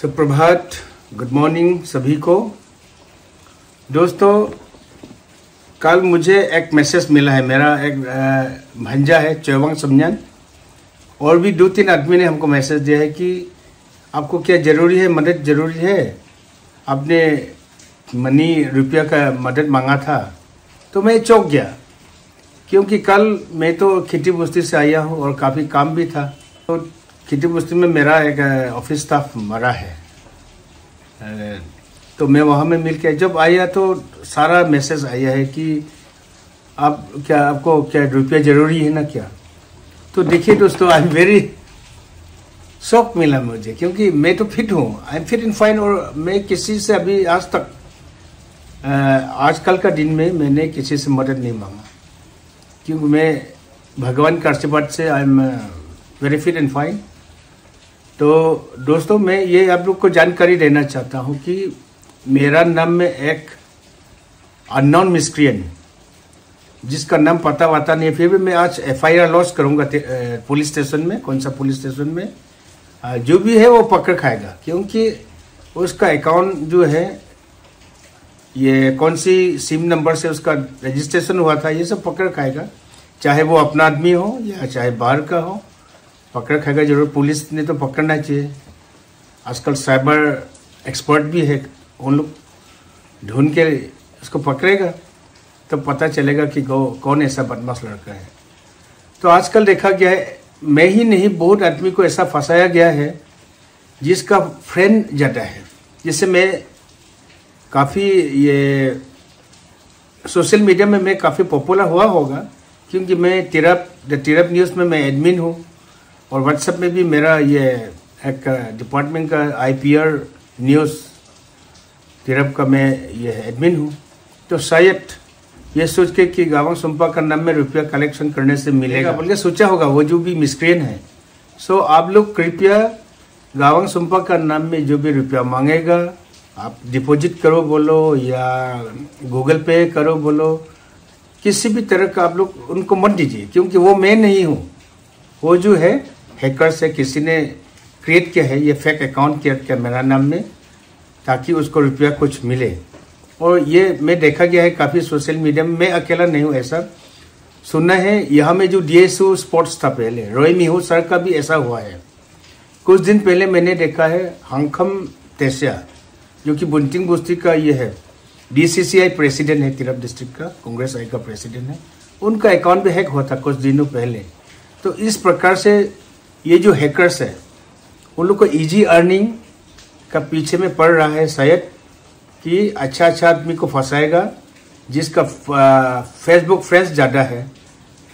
सुप्रभात। Good morning सभी को। दोस्तों, कल मुझे एक मैसेज मिला है। मेरा एक भंजा है, चौवंग समझान। और भी दो तीन आदमी ने हमको मैसेज दिया है कि आपको क्या ज़रूरी है, मदद ज़रूरी है? आपने मनी, रुपया का मदद मांगा था। तो मैं चौंक गया, क्योंकि कल मैं तो खेती बस्ती से आया हूँ और काफ़ी काम भी था। तो खेती बस्ती में मेरा एक ऑफ़िस स्टाफ मरा है तो मैं वहाँ में मिल के, जब आया तो सारा मैसेज आया है कि आप क्या, आपको क्या रुपया ज़रूरी है ना क्या? तो देखिए दोस्तों आई एम वेरी शौक मिला मुझे, क्योंकि मैं तो फिट हूँ। I am fit in fine और मैं किसी से अभी आज तक आजकल का दिन में मैंने किसी से मदद नहीं मांगा। क्योंकि मैं भगवान का आशीर्वाद से I am very fit and fine तो दोस्तों, मैं ये आप लोग को जानकारी देना चाहता हूँ कि मेरा नाम में एक अननोन मिस्क्रियन जिसका नाम पता वाता नहीं है। फिर भी मैं आज एफ़ आई आर लॉस करूँगा पुलिस स्टेशन में, कौन सा पुलिस स्टेशन में? जो भी है वो पकड़ खाएगा, क्योंकि उसका अकाउंट जो है, ये कौन सी सिम नंबर से उसका रजिस्ट्रेशन हुआ था, ये सब पकड़ खाएगा, चाहे वो अपना आदमी हो या चाहे बाहर का हो। पकड़ खाएगा ज़रूर। पुलिस ने तो पकड़ना चाहिए। आजकल साइबर एक्सपर्ट भी है, उन लोग ढूंढ के उसको पकड़ेगा तो पता चलेगा कि गौ, कौन ऐसा बदमाश लड़का है। तो आजकल देखा गया है, मैं ही नहीं, बहुत आदमी को ऐसा फंसाया गया है, जिसका फ्रेंड ज़्यादा है। जिससे मैं काफ़ी ये सोशल मीडिया में मैं काफ़ी पॉपुलर हुआ होगा, क्योंकि मैं तिरप, द तिरप न्यूज़ में मैं एडमिन हूँ। और व्हाट्सएप में भी मेरा ये एक डिपार्टमेंट का आईपीआर न्यूज़ तिरप का मैं ये एडमिन हूँ। तो शायद ये सोच के कि गाँव सुम्पा का नाम में रुपया कलेक्शन करने से मिलेगा। बोल के सोचा होगा वो जो भी मिसक्रेन है। सो आप लोग कृपया गावंग सुम्पा का नाम में जो भी रुपया मांगेगा आप डिपॉजिट करो बोलो या गूगल पे करो बोलो किसी भी तरह का आप लोग उनको मत दीजिए क्योंकि वो मैं नहीं हूँ। वो जो है हैकर से किसी ने क्रिएट किया है, ये फेक अकाउंट क्रिएट किया मेरा नाम में, ताकि उसको रुपया कुछ मिले। और ये मैं देखा गया है काफ़ी सोशल मीडिया में, मैं अकेला नहीं हूँ ऐसा। सुनना है, यहाँ में जो डी एस स्पोर्ट्स था पहले रोई मिहू सर का भी ऐसा हुआ है। कुछ दिन पहले मैंने देखा है हंखम तेसिया, जो कि बुंटिंग बुस्ती का ये है। डीसीसीआई प्रेसिडेंट है, तिरप डिस्ट्रिक्ट का, कांग्रेस आई का प्रेसिडेंट है। उनका अकाउंट भी हैक हुआ था कुछ दिनों पहले। तो इस प्रकार से ये जो हैकर्स है, उन लोग को इजी अर्निंग का पीछे में पड़ रहा है शायद कि अच्छा अच्छा आदमी को फंसाएगा, जिसका फेसबुक फ्रेंड्स ज़्यादा है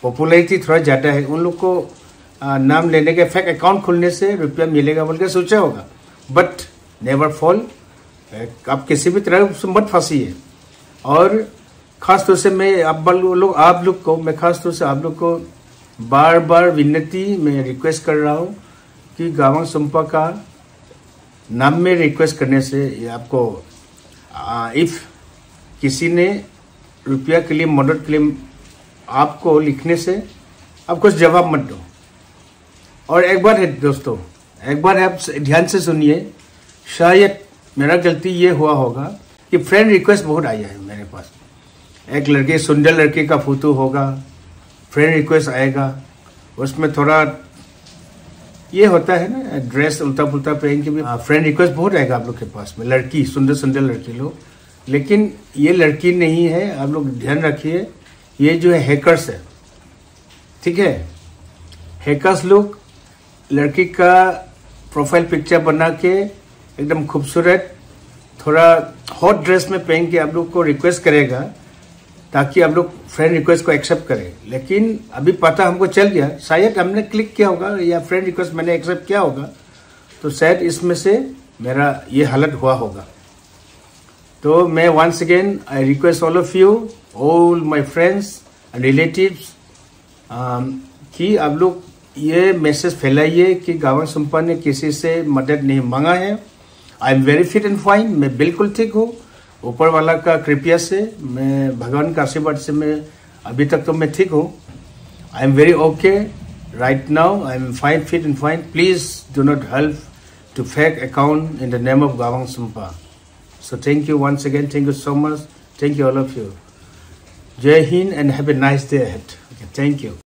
पॉपुलरिटी थोड़ा ज़्यादा है, उन लोग को नाम लेने के फेक अकाउंट खुलने से रुपया मिलेगा बोल के सोचा होगा। बट नेवर फॉल आप किसी भी तरह से मत फंसीए। और ख़ास तौर से मैं, आप लोग आप लोग को, मैं ख़ास तौर से आप लोग को बार बार विनती मैं रिक्वेस्ट कर रहा हूँ कि गाँव संपा का नाम में रिक्वेस्ट करने से आपको इफ़ किसी ने रुपया के लिए, मदद के लिए आपको लिखने से आप कुछ जवाब मत दो। और एक बार है दोस्तों, एक बार आप ध्यान से सुनिए, शायद मेरा गलती ये हुआ होगा कि फ्रेंड रिक्वेस्ट बहुत आया है मेरे पास। एक लड़के, सुंदर लड़के का फ़ोटो होगा फ्रेंड रिक्वेस्ट आएगा, उसमें थोड़ा ये होता है ना ड्रेस उल्टा पुल्टा पहन के भी फ्रेंड रिक्वेस्ट बहुत आएगा आप लोग के पास में, लड़की सुंदर सुंदर लड़की लोग। लेकिन ये लड़की नहीं है, आप लोग ध्यान रखिए, ये जो है हैकर्स है। ठीक है? हैकर्स लोग लड़की का प्रोफ़ाइल पिक्चर बना के एकदम खूबसूरत, थोड़ा हॉट ड्रेस में पहन के आप लोग को रिक्वेस्ट करेगा। ताकि आप लोग फ्रेंड रिक्वेस्ट को एक्सेप्ट करें। लेकिन अभी पता हमको चल गया, शायद हमने क्लिक किया होगा या फ्रेंड रिक्वेस्ट मैंने एक्सेप्ट किया होगा तो शायद इसमें से मेरा ये हालत हुआ होगा। तो मैं once again I request all of you all my friends and relatives कि आप लोग ये मैसेज फैलाइए कि गावन सुम्पा ने किसी से मदद नहीं मांगा है। I am very fit and fine मैं बिल्कुल ठीक हूँ। ऊपर वाला का कृपया से मैं भगवान का आशीर्वाद से मैं अभी तक तो मैं ठीक हूँ। I am very okay right now I am fine fit and fine please do not help to fake account in the name of Gawang Sampa so thank you once again thank you so much thank you all of you जय Hind and have a nice day hate thank you